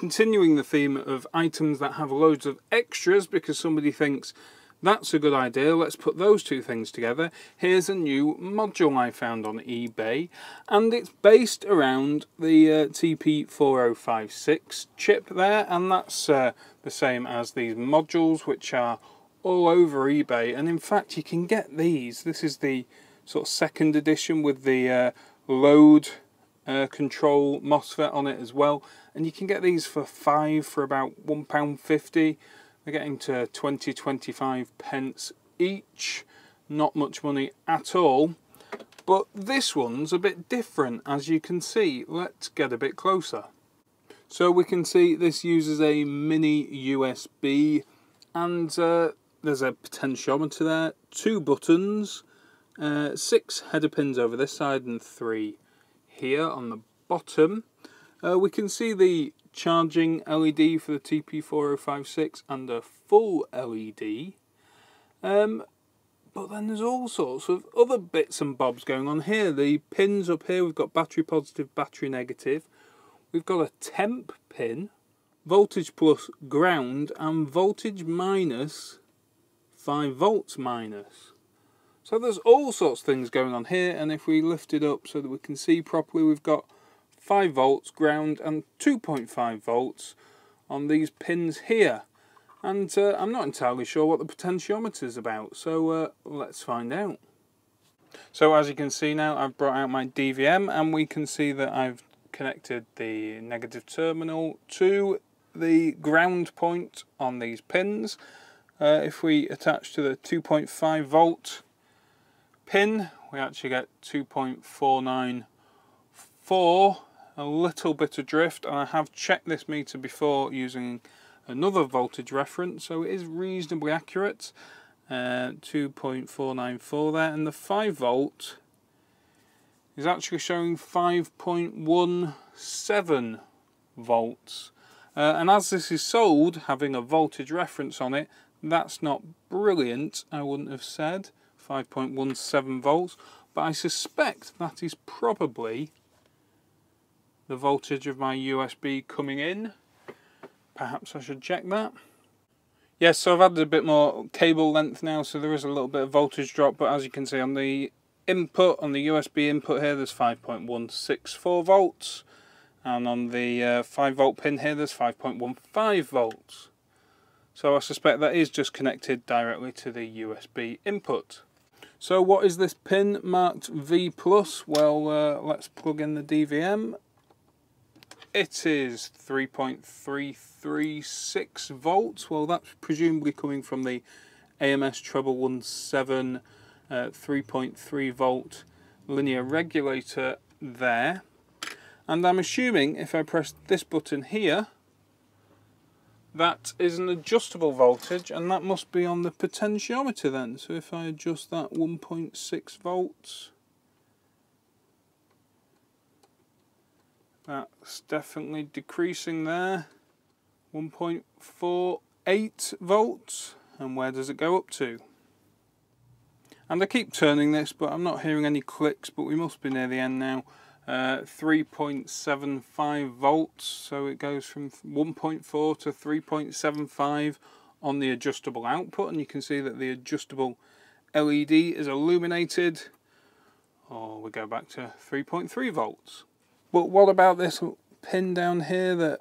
continuing the theme of items that have loads of extras because somebody thinks that's a good idea, let's put those two things together. Here's a new module I found on eBay and it's based around the uh, TP4056 chip there and that's uh, the same as these modules which are all over eBay and in fact you can get these. This is the sort of second edition with the uh, load uh, control MOSFET on it as well. And you can get these for five for about £1.50 they're getting to 20 25 pence each. Not much money at all. But this one's a bit different as you can see. Let's get a bit closer. So we can see this uses a mini USB and uh, there's a potentiometer there two buttons uh, six header pins over this side and three here on the bottom uh, we can see the charging LED for the TP4056 and a full LED. Um, but then there's all sorts of other bits and bobs going on here. The pins up here, we've got battery positive, battery negative. We've got a temp pin, voltage plus ground, and voltage minus 5 volts minus. So there's all sorts of things going on here, and if we lift it up so that we can see properly, we've got 5 volts ground and 2.5 volts on these pins here and uh, I'm not entirely sure what the potentiometer is about so uh, let's find out. So as you can see now I've brought out my DVM and we can see that I've connected the negative terminal to the ground point on these pins. Uh, if we attach to the 2.5 volt pin. We actually get 2.494 a little bit of drift. And I have checked this meter before using another voltage reference so it is reasonably accurate. Uh, 2.494 there. And the 5 volt is actually showing 5.17 volts. Uh, and as this is sold having a voltage reference on it that's not brilliant I wouldn't have said 5.17 volts but I suspect that is probably the voltage of my USB coming in. Perhaps I should check that. Yes, so I've added a bit more cable length now, so there is a little bit of voltage drop, but as you can see on the input, on the USB input here, there's 5.164 volts, and on the uh, 5 volt pin here, there's 5.15 volts. So I suspect that is just connected directly to the USB input. So what is this pin marked V+. plus? Well, uh, let's plug in the DVM it is 3.336 volts. Well, that's presumably coming from the AMS Treble 17 uh, 3.3 volt linear regulator there. And I'm assuming if I press this button here, that is an adjustable voltage and that must be on the potentiometer then. So if I adjust that 1.6 volts, That's definitely decreasing there. 1.48 volts. And where does it go up to? And I keep turning this, but I'm not hearing any clicks, but we must be near the end now. Uh, 3.75 volts, so it goes from 1.4 to 3.75 on the adjustable output, and you can see that the adjustable LED is illuminated. Or oh, we go back to 3.3 volts. But what about this pin down here that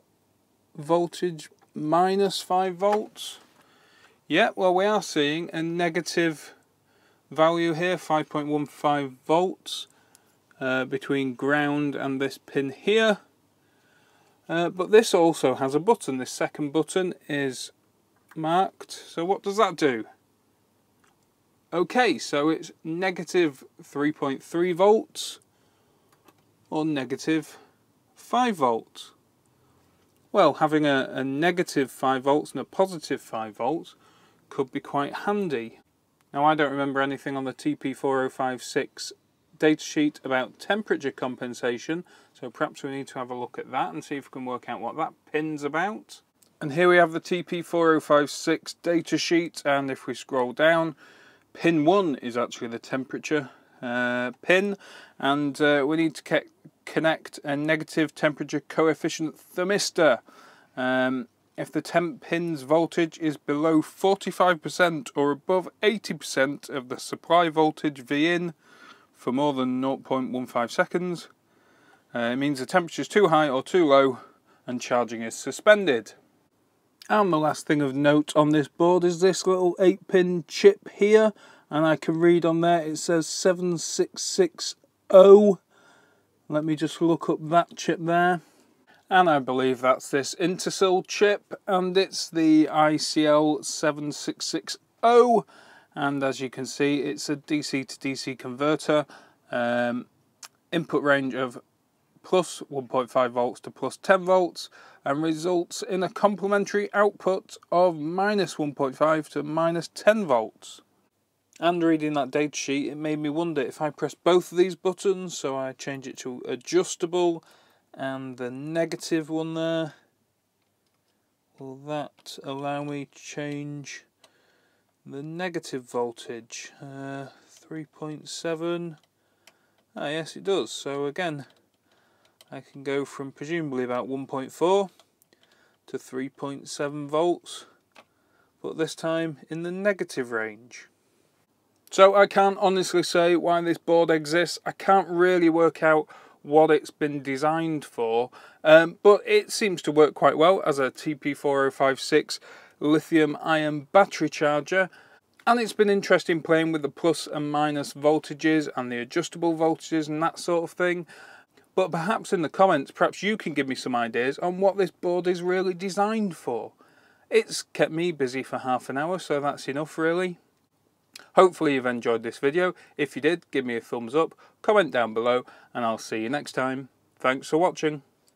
voltage minus 5 volts? Yeah, well we are seeing a negative value here, 5.15 volts uh, between ground and this pin here. Uh, but this also has a button. This second button is marked. So what does that do? Okay, so it's negative 3.3 volts or negative 5 volts. Well, having a, a negative 5 volts and a positive 5 volts could be quite handy. Now I don't remember anything on the TP4056 datasheet about temperature compensation, so perhaps we need to have a look at that and see if we can work out what that pin's about. And here we have the TP4056 datasheet, and if we scroll down, pin 1 is actually the temperature uh, pin, and uh, we need to connect a negative temperature coefficient thermistor. Um, if the temp pin's voltage is below 45% or above 80% of the supply voltage V in for more than 0.15 seconds, uh, it means the temperature is too high or too low and charging is suspended. And the last thing of note on this board is this little 8 pin chip here and I can read on there it says 7660 let me just look up that chip there. And I believe that's this Intersil chip and it's the ICL 7660 and as you can see it's a DC to DC converter um, input range of plus 1.5 volts to plus 10 volts and results in a complementary output of minus 1.5 to minus 10 volts. And reading that data sheet, it made me wonder if I press both of these buttons, so I change it to adjustable and the negative one there, will that allow me to change the negative voltage? Uh, 3.7, ah yes it does, so again I can go from presumably about 1.4 to 3.7 volts but this time in the negative range. So I can't honestly say why this board exists. I can't really work out what it's been designed for um, but it seems to work quite well as a TP4056 lithium ion battery charger and it's been interesting playing with the plus and minus voltages and the adjustable voltages and that sort of thing but perhaps in the comments, perhaps you can give me some ideas on what this board is really designed for. It's kept me busy for half an hour, so that's enough really. Hopefully you've enjoyed this video. If you did, give me a thumbs up, comment down below, and I'll see you next time. Thanks for watching.